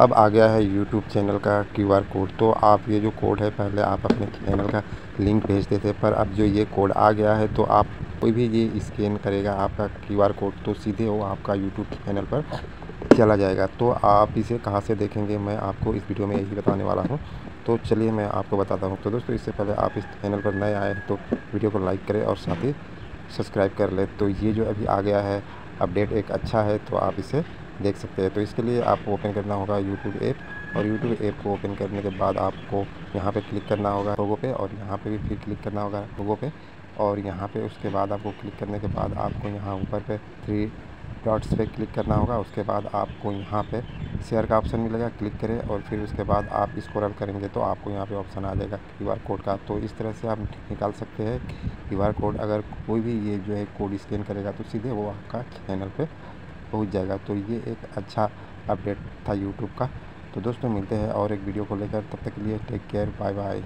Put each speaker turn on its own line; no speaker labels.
अब आ गया है यूट्यूब चैनल का आर कोड तो आप ये जो कोड है, पहले आप अपने चैनल का लिंक भेजते थे पर अब जो ये कोड आ गया है तो आप कोई भी ये स्कैन करेगा आपका आर कोड तो सीधे वो आपका यूट्यूब चैनल पर चला जाएगा। तो आप इसे कहाँ से देखेंगे, मैं आपको इस वीडियो में यही बताने वाला हूँ। तो चलिए मैं आपको बताता हूँ। तो दोस्तों, इससे पहले आप इस चैनल पर नए आए तो वीडियो को लाइक करें और साथ ही सब्सक्राइब कर ले। तो ये जो अभी आ गया है अपडेट एक अच्छा है तो आप इसे देख सकते हैं। तो इसके लिए आपको ओपन करना होगा यूट्यूब ऐप और यूट्यूब ऐप को ओपन करने के बाद आपको यहाँ पे क्लिक करना होगा लोगों पे और यहाँ पे भी फिर क्लिक करना होगा लोगों पे और यहाँ पे उसके बाद आपको क्लिक करने के बाद आपको यहाँ ऊपर पे थ्री डॉट्स पे क्लिक करना होगा। उसके बाद आपको यहाँ पे शेयर का ऑप्शन मिलेगा क्लिक करें और फिर उसके बाद आप इसको रन करेंगे तो आपको यहाँ पे ऑप्शन आ जाएगा क्यूआर कोड का। तो इस तरह से आप निकाल सकते हैं। क्यूआर कोड अगर कोई भी ये जो है कोड स्कैन करेगा तो सीधे वो आपका चैनल पर पहुँच जाएगा। तो ये एक अच्छा अपडेट था यूट्यूब का। तो दोस्तों, मिलते हैं और एक वीडियो को लेकर तब तक के लिए टेक केयर बाय बाय